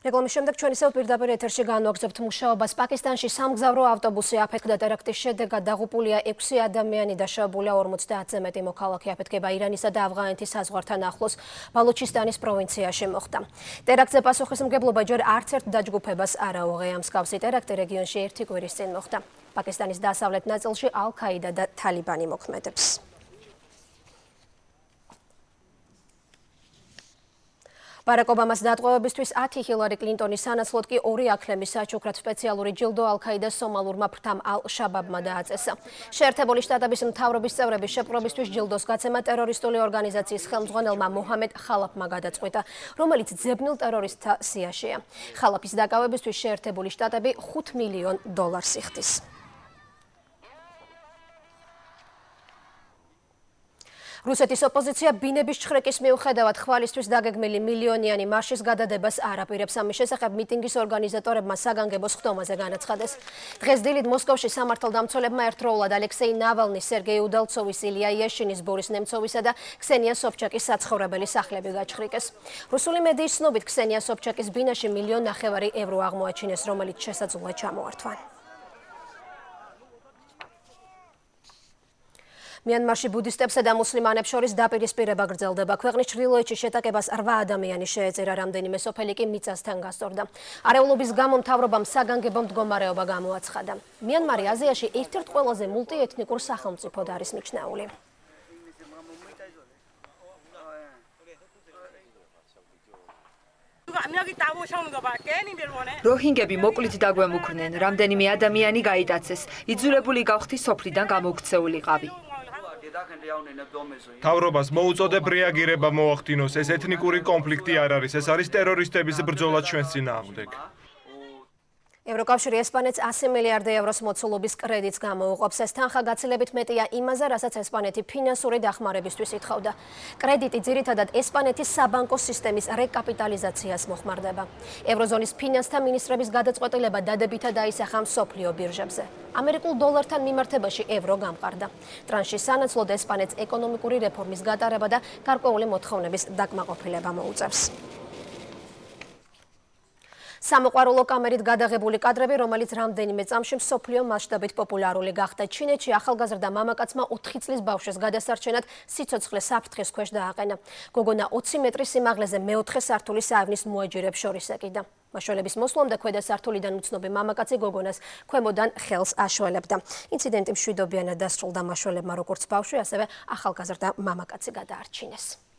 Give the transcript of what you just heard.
რეკლამის შემდეგ ჩვენ ისევ პირდაპირ ეთერში განვაგრძობთ მუშაობას. პაკისტანში სამგზავრო ავტობუსი აფეთქდა ტერაქტის შედეგად დაღუპულია 6 ადამიანი და შეებულა 50-ზე მეტი მოქალაქე. აფეთქება ირანისა და ავღანეთის საზღვართან ახლოს ბალუჩისტანის პროვინციაში მოხდა. ტერაქტზე პასუხისმგებლობა ჯერ არც ერთ დაჯგუფებას არ აუღია. მსგავსი ტერაქტი რეგიონში ერთი კვირის წინ მოხდა. პაკისტანის დასავლეთ ნაწილში ალ-ქაიდა და თალიბანი მოქმედებს. ბარაკ ობამას დატყვევებისთვის 10 ჰილარი კლინტონის სანაცვლოდ კი ორი აქლემის საჩუქრად სპეციალური ჯილდო ალ-ქაიდას სომალურმა ფრთამ ალ-შაბაბმა დააწესა. შეერთებული შტატების მთავრობის წევრების შეპყრობისთვის ჯილდოს გაცემა ტერორისტული ორგანიზაციის ხელმძღვანელმა მოჰამედ ხალაფმა გადაწყვიტა, რომელიც ძებნილ ტერორისტთა სიაშია. ხალაფის დაკავებისთვის შეერთებული შტატები 5 მილიონ დოლარს იხდის. რუსეთის ოპოზიცია ბინების ჩხრეკის მიუხედავად ხვალისთვის დაგეგმილი მილიონიანი მარშის გადადებას არ აპირებს. ამის შესახებ მიტინგის ორგანიზატორებმა საგანგებო ხდომაზე განაცხადეს. დღეს დილით მოსკოვში სამართალდამცველებმა ერთდროულად ალექსეი ნავალნის, სერგეი უდალცოვის, ილია იაშინის, ბორის ნემცოვისა და ქსენია სოფჩაკის საცხოვრებელი სახლები გაჩხრიკეს. რუსული მედიის ცნობით ქსენია სოფჩაკის ბინაში მილიონ ნახევარი ევრო აღმოაჩინეს, რომელიც შესაძლოა ჩამოართვან. მიანმარში ბუდისტებსა და მუსლიმანებს შორის დაპირისპირება გრძელდება. ქვეყნის ჩრდილოეთში შეტაკებას 8 ადამიანი შეეწერა, რამდენიმე სოფელი კი მიწასთან გასწორდა. არეულობის გამო მთავრობამ საგანგებო მდგომარეობა გამოაცხადა. მიანმარი აზიაში ერთ-ერთ ყველაზე მულტიეთნიკურ სახელმწიფოდ არის მიჩნეული. როჰინგები მოკლით დაგვემუქრნენ, რამდენიმე ადამიანი გაიტაცეს. იძულებული გავხდი სოფლიდან გამოგქცეულიყავი. თავრობას მოუწოდებ რეაგირება მოახდინოს. ეს ეთნიკური კონფლიქტი არ არის ეს არის ტერორისტების ბრძოლა ჩვენს წინააღმდეგ ევროკავშირი ესპანეთს 100 მილიარდი ევროს მოცულობის კრედიტს გამოუყოფს. ეს თანხა გაცილებით მეტია იმაზე, რასაც ესპანეთი ფინანსური დახმარებისთვის ითხოვდა. კრედიტი ძირითადად ესპანეთის საბანკო სისტემის რეკაპიტალიზაციას მოხმარდება. ევროზონის ფინანსთა მინისტრების გადაწყვეტილება დადებითად აისახა მსოფლიო ბირჟებზე. ამერიკულ დოლართან მიმართებაში ევრო გამყარდა. ტრანშის სანაცვლოდ ესპანეთს ეკონომიკური რეფორმის გატარება და გარკვეული მოთხოვნების დაკმაყოფილება მოუწევს. სამოყვარულო კამერით გადაღებული კადრები, რომელიც რამდენიმე წამში მსოფლიო მასშტაბით პოპულარული გახდა. ჩინეთში ახალგაზრდა მამაკაცმა 4 წლის ბავშვს გადასარჩენად სიცოცხლე საფრთხის ქვეშ დააყენა. გოგონა 20 მეტრის სიმაღლეზე მეოთხე სართულის საავნის მოეჯერებს შორის ეკიდა. მაშველების მოსვლამდე ქვედა სართულიდან უცნობი მამაკაცი გოგონას ქვემოდან ხელს აშველებდა. ინციდენტი მშვიდობიანად დასრულდა მაშველებმა როგორც ბავშვი, ასევე ახალგაზრდა მამაკაცი გადაარჩინეს.